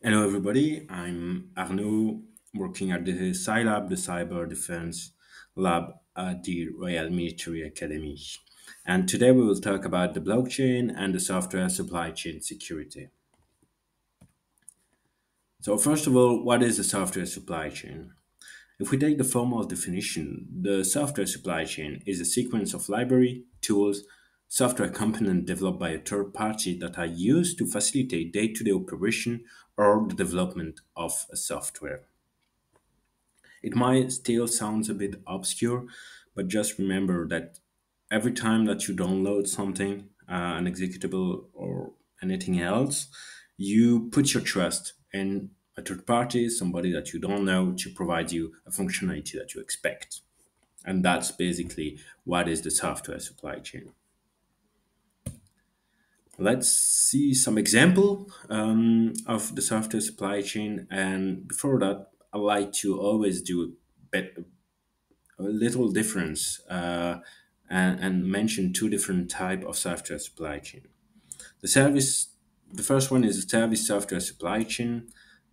Hello, everybody. I'm Arnaud, working at the Scilab, the Cyber Defense Lab at the Royal Military Academy. And today we will talk about the blockchain and the software supply chain security. So, first of all, what is the software supply chain? If we take the formal definition, the software supply chain is a sequence of library, tools, software components developed by a third party that are used to facilitate day to day operation or the development of a software. It might still sound a bit obscure, but just remember that every time that you download something, uh, an executable or anything else, you put your trust in a third party, somebody that you don't know, to provide you a functionality that you expect. And that's basically what is the software supply chain. Let's see some example um, of the software supply chain. And before that, I like to always do a little difference uh, and, and mention two different type of software supply chain. The service, the first one is the service software supply chain.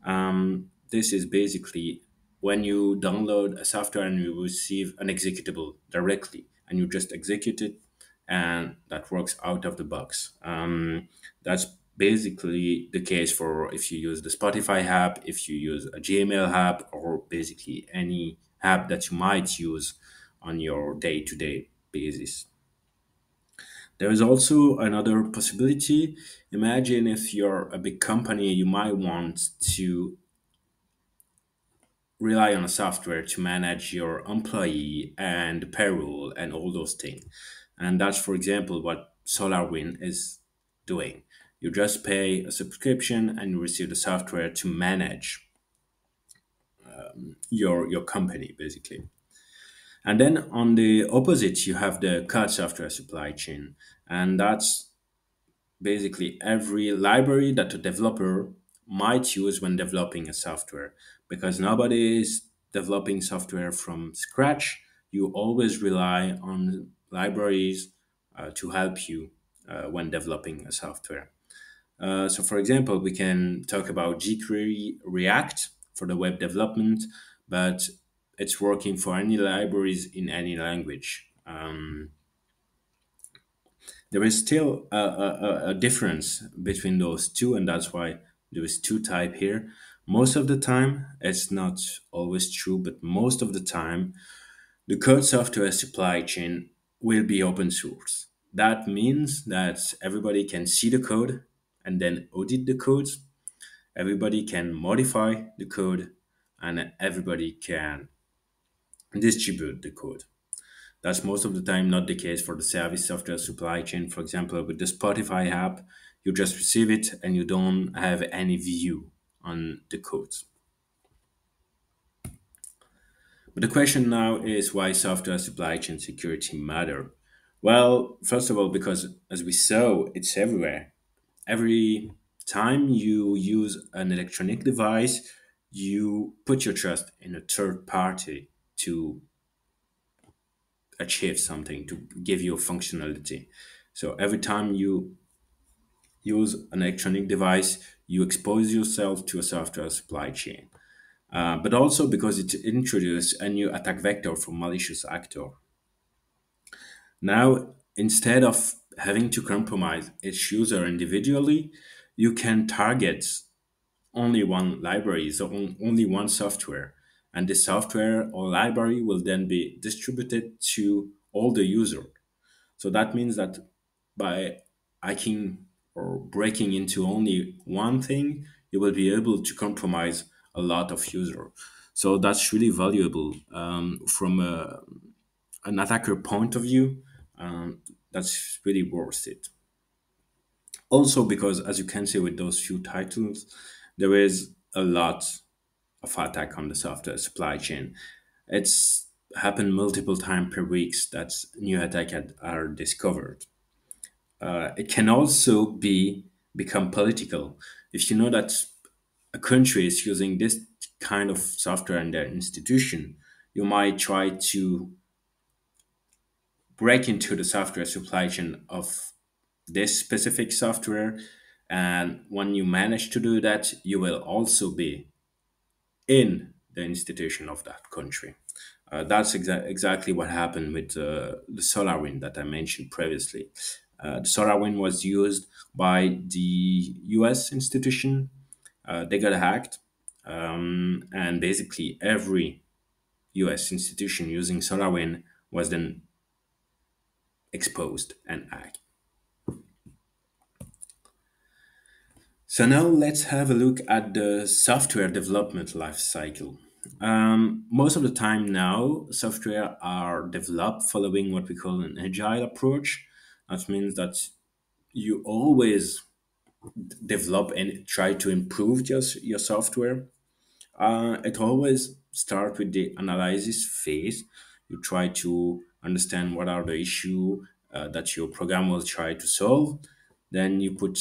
Um, this is basically when you download a software and you receive an executable directly, and you just execute it, and that works out of the box. Um, that's basically the case for if you use the Spotify app, if you use a Gmail app, or basically any app that you might use on your day to day basis. There is also another possibility. Imagine if you're a big company, you might want to rely on a software to manage your employee and payroll and all those things. And that's, for example, what SolarWind is doing. You just pay a subscription and you receive the software to manage um, your your company, basically. And then on the opposite, you have the code software supply chain, and that's basically every library that a developer might use when developing a software because nobody is developing software from scratch you always rely on libraries uh, to help you uh, when developing a software. Uh, so for example we can talk about jquery react for the web development but it's working for any libraries in any language. Um, there is still a, a, a difference between those two and that's why there is two type here. Most of the time it's not always true but most of the time the code software supply chain will be open source that means that everybody can see the code and then audit the codes everybody can modify the code and everybody can distribute the code That's most of the time not the case for the service software supply chain. For example, with the Spotify app, you just receive it and you don't have any view on the codes. But the question now is why software supply chain security matter? Well, first of all, because as we saw, it's everywhere. Every time you use an electronic device, you put your trust in a third party to achieve something, to give you functionality. So every time you use an electronic device, you expose yourself to a software supply chain. Uh, but also because it introduces a new attack vector for malicious actor. Now, instead of having to compromise each user individually, you can target only one library, so on- only one software. And the software or library will then be distributed to all the user. So that means that by hacking or breaking into only one thing, you will be able to compromise a lot of user. So that's really valuable um, from a, an attacker point of view. Um, that's really worth it. Also, because as you can see with those few titles, there is a lot of attack on the software supply chain. It's happened multiple times per weeks that new attack are discovered. Uh, it can also be become political. If you know that a country is using this kind of software in their institution, you might try to break into the software supply chain of this specific software And when you manage to do that, you will also be in the institution of that country. Uh, that's exa- exactly what happened with uh, the SolarWind that I mentioned previously. Uh, the SolarWind was used by the US institution. Uh, they got hacked. Um, and basically, every US institution using SolarWind was then exposed and hacked. So now let's have a look at the software development life cycle. Um, most of the time now, software are developed following what we call an agile approach. That means that you always develop and try to improve your, your software. Uh, it always start with the analysis phase. You try to understand what are the issue uh, that your program will try to solve. Then you put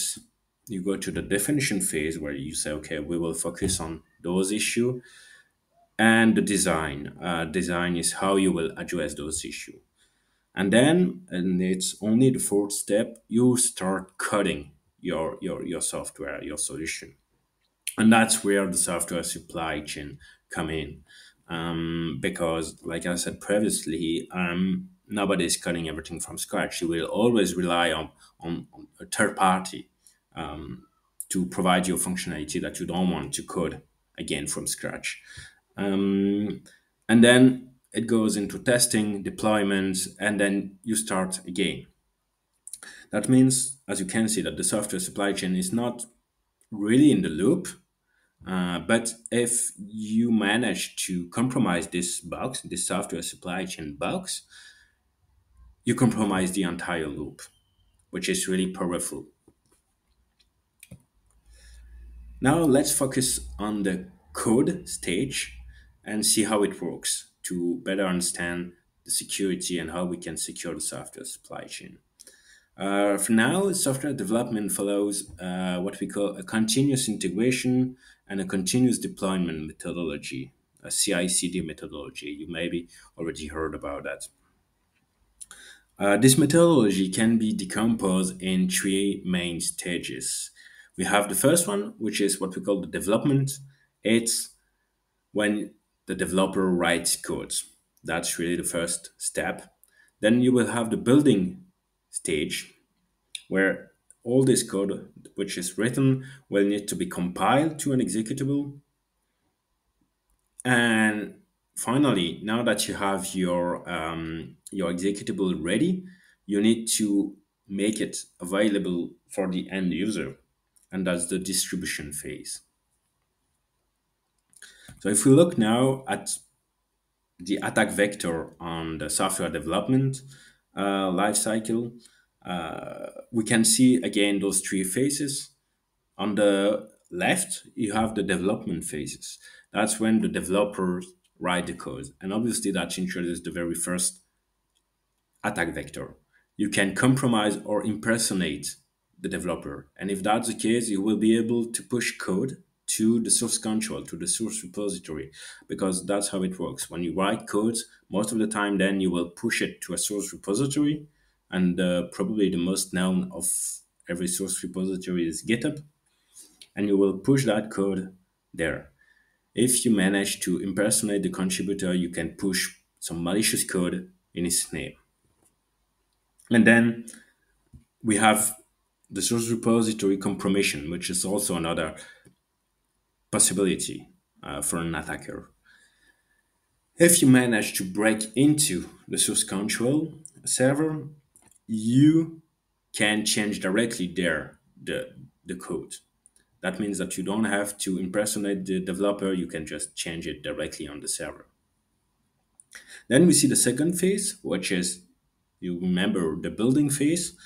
you go to the definition phase where you say, okay, we will focus on those issue and the design. Uh, design is how you will address those issue And then, and it's only the fourth step, you start coding your your your software, your solution. And that's where the software supply chain come in. Um, because like i said previously um, nobody is coding everything from scratch. You will always rely on, on, on a third party um, to provide you functionality that you don't want to code again from scratch. Um, and then it goes into testing deployments, and then you start again that means as you can see that the software supply chain is not really in the loop uh, but if you manage to compromise this box, this software supply chain box, you compromise the entire loop, which is really powerful. Now let's focus on the code stage and see how it works to better understand the security and how we can secure the software supply chain. Uh, for now, software development follows uh, what we call a continuous integration and a continuous deployment methodology, a CI/CD methodology. You maybe already heard about that. Uh, this methodology can be decomposed in three main stages. We have the first one, which is what we call the development. It's when the developer writes code. That's really the first step. Then you will have the building stage where all this code which is written will need to be compiled to an executable. And finally now that you have your um, your executable ready you need to make it available for the end user and that's the distribution phase. So if we look now at the attack vector on the software development uh, lifecycle uh, we can see again those three phases. On the left, you have the development phases. That's when the developers write the code. And obviously, that introduces the very first attack vector. You can compromise or impersonate the developer. And if that's the case, you will be able to push code to the source control, to the source repository, because that's how it works. When you write code, most of the time, then you will push it to a source repository and uh, probably the most known of every source repository is GitHub, and you will push that code there. If you manage to impersonate the contributor, you can push some malicious code in his name. And then we have the source repository compromission, which is also another possibility uh, for an attacker. If you manage to break into the source control server, you can change directly there the, the code. That means that you don't have to impersonate the developer, you can just change it directly on the server. Then we see the second phase, which is, you remember the building phase,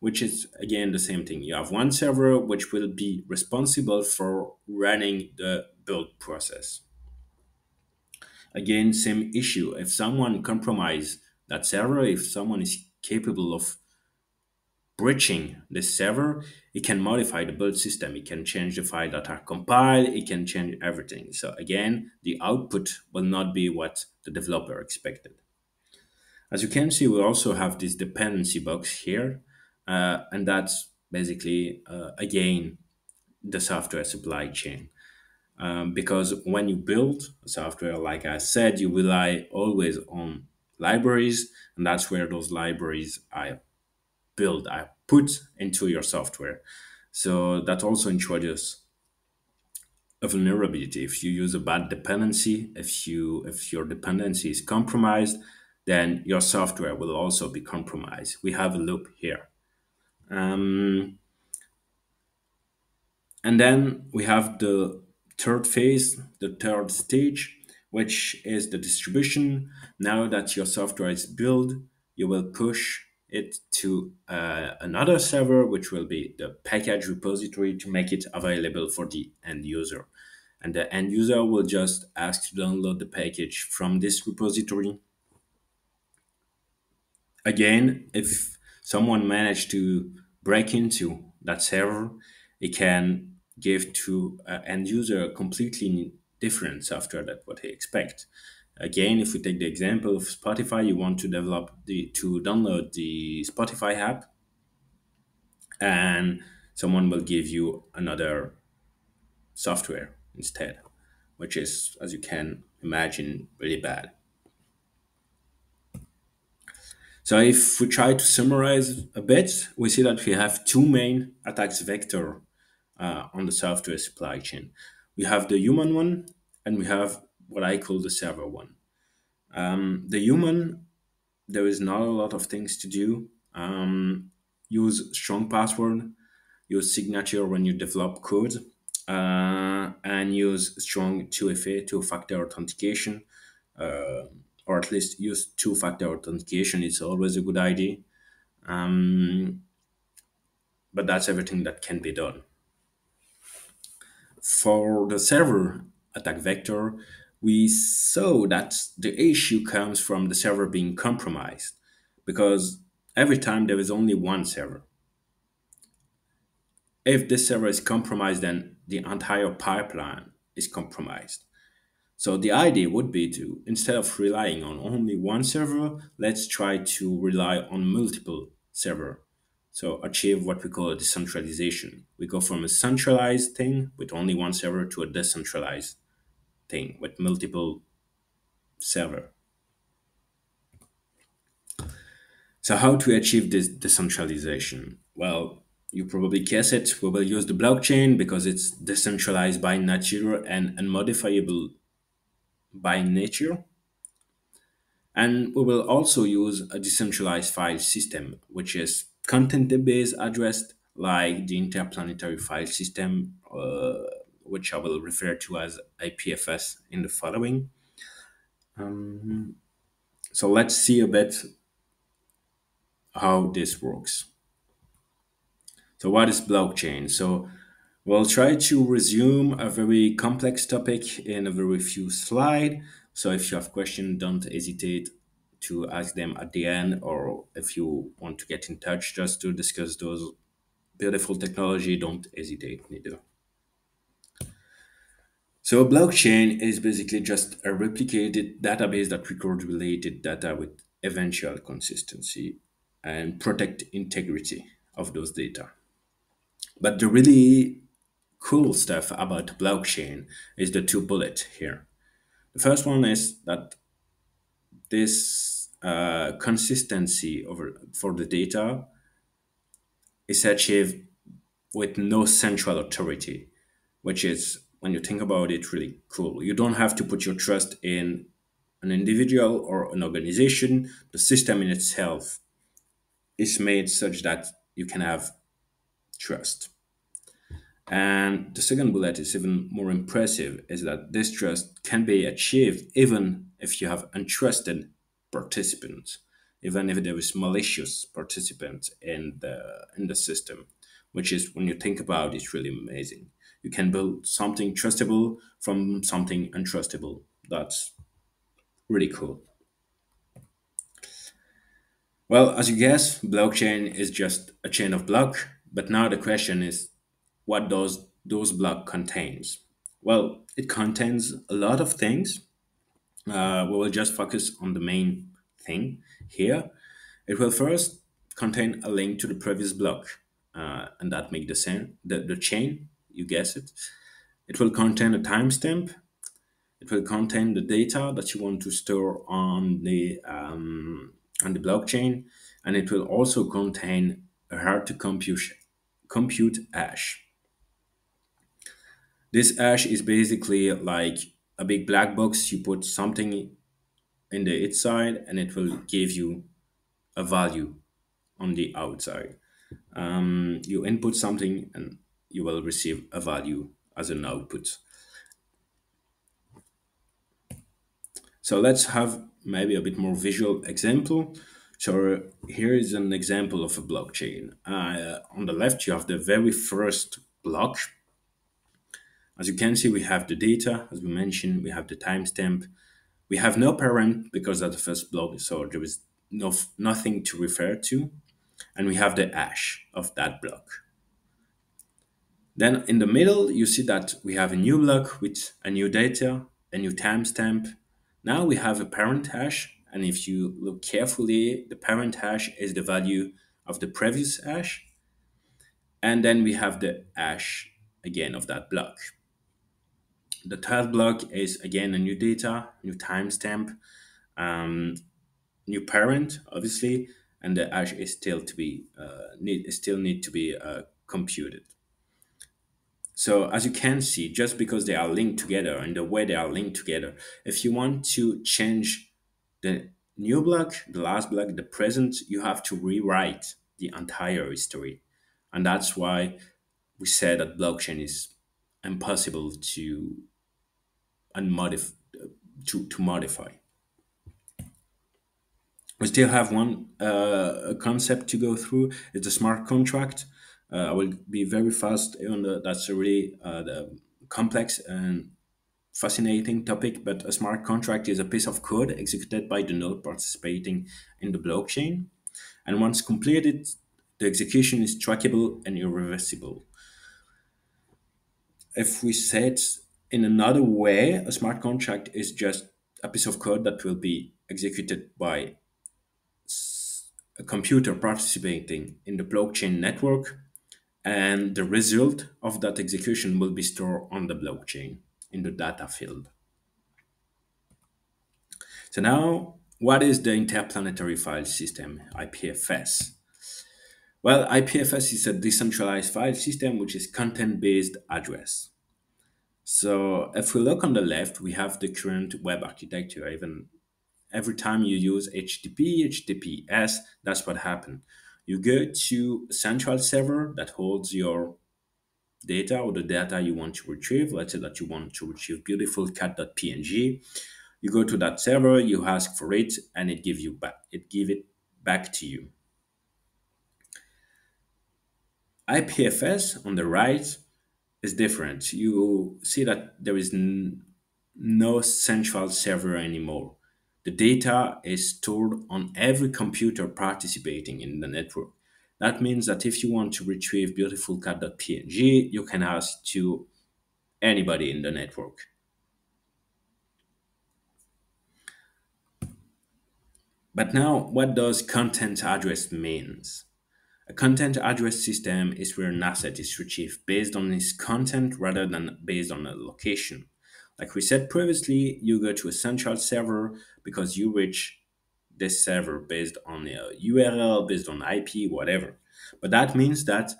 which is again the same thing. You have one server which will be responsible for running the build process. Again, same issue. If someone compromise that server, if someone is capable of breaching the server, it can modify the build system. It can change the file that are compiled. It can change everything. So again, the output will not be what the developer expected. As you can see, we also have this dependency box here, uh, and that's basically uh, again the software supply chain. Um, because when you build software, like I said, you rely always on libraries, and that's where those libraries I build, I put into your software. So that also introduces a vulnerability. If you use a bad dependency, if you if your dependency is compromised, then your software will also be compromised. We have a loop here. Um, And then we have the third phase, the third stage, which is the distribution. Now that your software is built, you will push it to uh, another server, which will be the package repository to make it available for the end user. And the end user will just ask to download the package from this repository again, if someone managed to break into that server, it can give to an end user completely different software than what they expect. Again, if we take the example of Spotify, you want to develop the to download the Spotify app, and someone will give you another software instead, which is, as you can imagine, really bad. So if we try to summarize a bit, we see that we have two main attacks vector uh, on the software supply chain. We have the human one, and we have what I call the server one. Um, the human, there is not a lot of things to do. Um, use strong password, use signature when you develop code, uh, and use strong 2FA, two-factor authentication, uh, or at least use two-factor authentication. It's always a good idea. Um, but that's everything that can be done. For the server attack vector, we saw that the issue comes from the server being compromised because every time there is only one server. If this server is compromised, then the entire pipeline is compromised. So the idea would be to, instead of relying on only one server, let's try to rely on multiple server. So achieve what we call a decentralization. We go from a centralized thing with only one server to a decentralized thing with multiple server. So how to achieve this decentralization? Well, you probably guess it. We will use the blockchain because it's decentralized by nature and unmodifiable by nature. And we will also use a decentralized file system, which is content-based addressed like the interplanetary file system, uh, which I will refer to as IPFS in the following. Um, so let's see a bit how this works. So what is blockchain? So we'll try to resume a very complex topic in a very few slides. So if you have questions, don't hesitate to ask them at the end, or if you want to get in touch just to discuss those beautiful technology, don't hesitate neither. So a blockchain is basically just a replicated database that records related data with eventual consistency and protect integrity of those data. But the really cool stuff about blockchain is the two bullets here. The first one is that this uh, consistency over for the data is achieved with no central authority, which is when you think about it really cool. You don't have to put your trust in an individual or an organization. The system in itself is made such that you can have trust. And the second bullet is even more impressive is that this trust can be achieved even if you have untrusted participants, even if there is malicious participants in the in the system, which is when you think about it, really amazing. You can build something trustable from something untrustable. That's really cool. Well, as you guess, blockchain is just a chain of block. But now the question is, what does those block contains? Well, it contains a lot of things. Uh, we will just focus on the main thing here. It will first contain a link to the previous block. uh, and that make the same the, the chain. You guess it. It will contain a timestamp. It will contain the data that you want to store on the um, on the blockchain, and it will also contain a hard to compute compute hash. This hash is basically like a big black box. You put something in the inside, and it will give you a value on the outside. Um, you input something, and you will receive a value as an output. So let's have maybe a bit more visual example. So here is an example of a blockchain. Uh, on the left, you have the very first block. As you can see, we have the data, as we mentioned, we have the timestamp. We have no parent because that's the first block, so there is no nothing to refer to, and we have the hash of that block. Then in the middle, you see that we have a new block with a new data, a new timestamp. Now we have a parent hash, and if you look carefully, the parent hash is the value of the previous hash, and then we have the hash again of that block. The third block is again a new data, new timestamp, um, new parent, obviously, and the hash is still to be uh, need still need to be uh, computed. So as you can see, just because they are linked together and the way they are linked together, if you want to change the new block, the last block, the present, you have to rewrite the entire history. And that's why we say that blockchain is impossible to unmodif- to, to modify. We still have one uh, concept to go through. It's a smart contract. Uh, I will be very fast on the, that's a really uh, complex and fascinating topic. But a smart contract is a piece of code executed by the node participating in the blockchain, and once completed, the execution is trackable and irreversible. If we say it in another way, a smart contract is just a piece of code that will be executed by a computer participating in the blockchain network, and the result of that execution will be stored on the blockchain in the data field. So now, what is the Interplanetary File System, IPFS? Well, IPFS is a decentralized file system which is content-based address. So if we look on the left, we have the current web architecture. Even every time you use HTTP, HTTPS, that's what happened. You go to a central server that holds your data or the data you want to retrieve. Let's say that you want to retrieve beautiful cat.png. You go to that server, you ask for it, and it give you back. It give it back to you. IPFS on the right is different. You see that there is no central server anymore. The data is stored on every computer participating in the network. That means that if you want to retrieve beautiful cat.png, you can ask to anybody in the network. But now, what does content address means? A content address system is where an asset is retrieved based on its content rather than based on a location. Like we said previously, you go to a central server because you reach this server based on a URL, based on IP, whatever. But that means that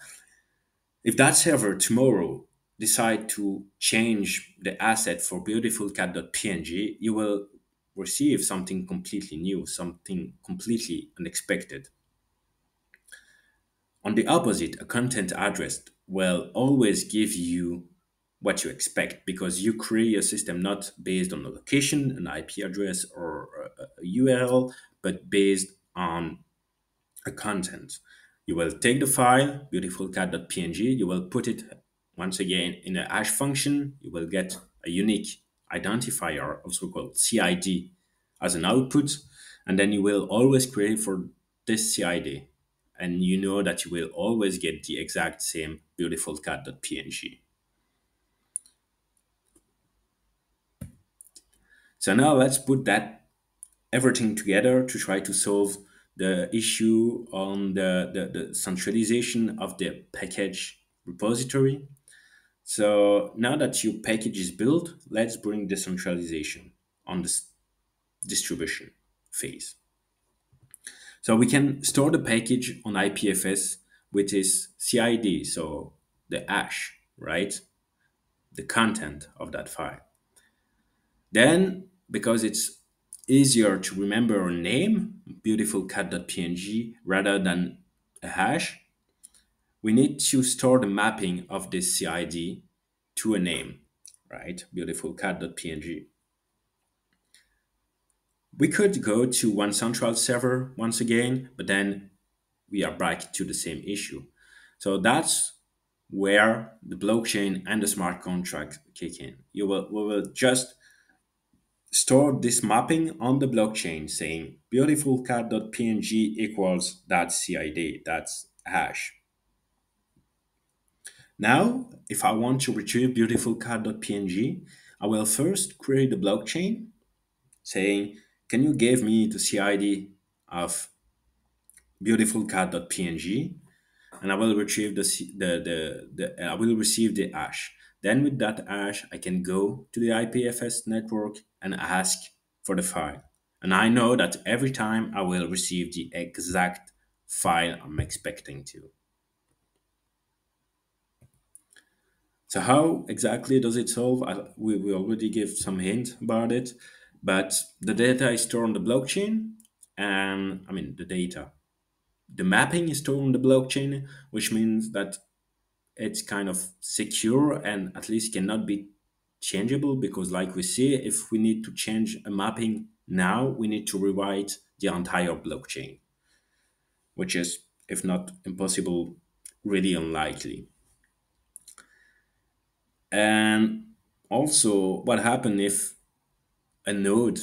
if that server tomorrow decide to change the asset for beautifulcat.png, you will receive something completely new, something completely unexpected. On the opposite, a content address will always give you what you expect because you create a system not based on a location, an IP address, or a URL, but based on a content. You will take the file, beautifulcat.png, you will put it once again in a hash function, you will get a unique identifier, also called CID, as an output, and then you will always query for this CID. And you know that you will always get the exact same beautifulcat.png. So now let's put that everything together to try to solve the issue on the, the, the centralization of the package repository. So now that your package is built, let's bring decentralization on this distribution phase. So we can store the package on IPFS which is CID, so the hash, right? The content of that file. Then, because it's easier to remember a name, beautifulcat.png, rather than a hash, we need to store the mapping of this CID to a name, right? Beautifulcat.png. We could go to one central server once again, but then we are back to the same issue. So that's where the blockchain and the smart contract kick in. You will, we will just store this mapping on the blockchain saying beautifulcat.png equals that CID, that's hash. Now, if I want to retrieve beautifulcat.png, I will first query the blockchain saying, can you give me the CID of beautifulcat.png? And I will retrieve the, the, the, the I will receive the hash. Then with that hash, I can go to the IPFS network and ask for the file. And I know that every time I will receive the exact file I'm expecting to. So how exactly does it solve? I, we, we already give some hint about it, but the data is stored on the blockchain and I mean the data. The mapping is stored on the blockchain, which means that it's kind of secure and at least cannot be changeable because like we see, if we need to change a mapping now, we need to rewrite the entire blockchain, which is, if not impossible, really unlikely. And also, what happened if a node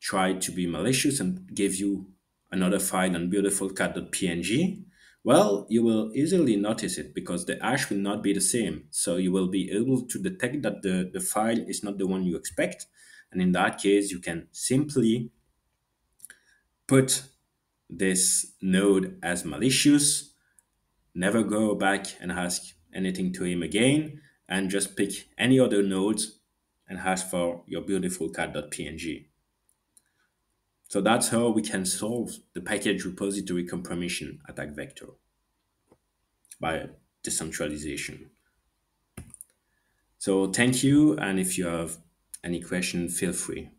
tried to be malicious and gave you another file on beautifulcat.png? Well, you will easily notice it because the hash will not be the same. So you will be able to detect that the, the file is not the one you expect. And in that case, you can simply put this node as malicious, never go back and ask anything to him again, and just pick any other nodes and hash for your beautiful cat.png. So that's how we can solve the package repository compromission attack vector by decentralization. So thank you, and if you have any question, feel free.